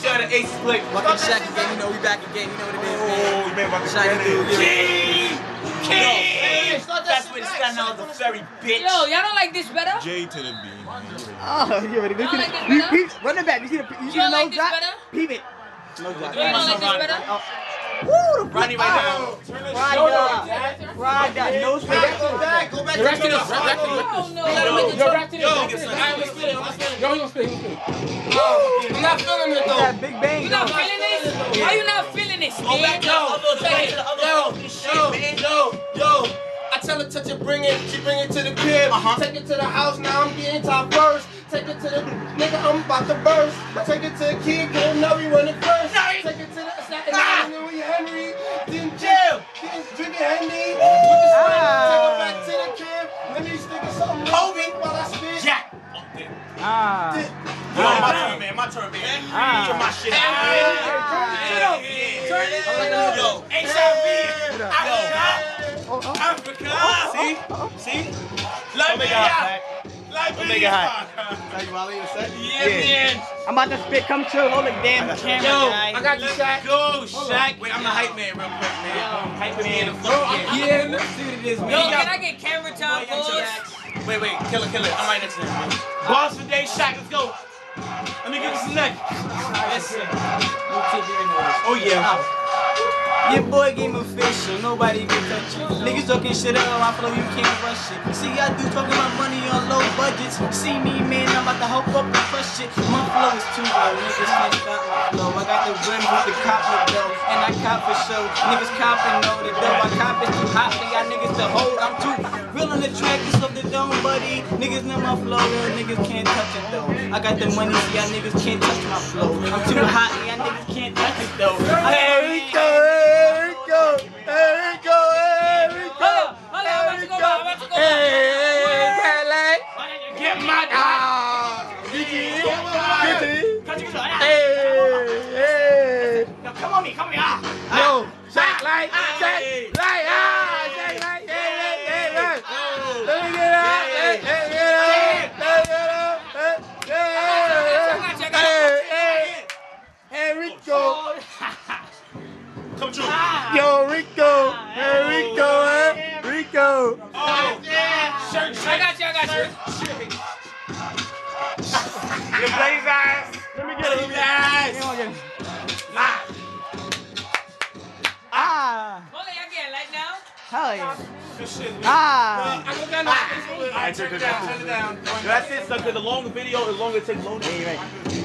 Minutes. Shout out to Ace Flick. Fucking Shaq again. You know we back again. You know what it is, man. Oh, you made my Shaq dude. King. Yeah. King. Hey, That's shit where it's back. standing out of the ferry, bitch. Yo, y'all don't like this better? J to the B. Oh, oh you ready? Look You at don't it. this You- Run it back. You see the you see the don't nose drop? better? Peep it. No drop. You don't like this better? Oh. Woo, the Ronnie right now. Ride Ride that nose Back, back. go back, go back. Oh, yo, back to the this, back to this. Oh no. Yo, back to this. Yo, back to this. yo, Back to this. Yo, he gonna spit, he gonna spit. I'm not feeling it though. That big bang. You not feeling this? Why you not feeling this, Go back to the other, back to the other Yo, fucking shit, yo, man. yo, yo. I tell her touch it, bring it, she bring it to the crib. Uh-huh. Take it to the house, now I'm getting top first. Take it to the nigga, I'm about to burst. Take it to the kid, get him know turn, man. My turn, man. Ah. Get my shit out. Hey, man. turn this shit up. Turn this shit up. Yo, HIV. Oh, oh. Africa. See? See? Don't make it hot, Liberia. Mac. Liberia. make it hot. You want to leave? Yeah, man. I'm about to spit. Come chill. Hold the damn camera, Yo, guy. I got you, Shaq. Go, Shaq. Wait, I'm the hype man real quick, man. Yo, Hype man. Yeah. Yeah, let's see what it is, man. Yo, man. can I get camera time, Boy, boys? Shaq. Wait, wait, kill it, kill it. I'm right next to him. Boss for day, Shaq, let's go. Let me give a neck. Listen. Oh yeah. Your boy game official, nobody can touch it. Niggas talking shit out my flow, you can't rush it. See, I do talking about money on low budgets. See me, man, I'm about to help up and crush it. My flow is too low, niggas can't stop my flow. I got the rim with the cop with dough, and I cop for show. Niggas copping know the dough, I cop is too hot for niggas to hold. Niggas know my flow, real niggas can't touch it though. I got the money, see y'all niggas can't touch my flow. I'm too hot, and y'all niggas can't touch it though. Here we go, here we go, here we go, here we go. Hold on, I'm about to go back, I'm about to go Hey, back. Pele. Get my Ah. Yo, Hey, hey. come on me, come on me, ah. Yo, shake like, shake like, ah, I got you, I got you. Your blaze eyes. Let me get him. Eyes. Ah. Ah, Hold on, y'all getting light now? hell yeah. Good shit, man. Ah. I took it down. Turn it down. That's it, sucker. The longer video, the longer it takes loading.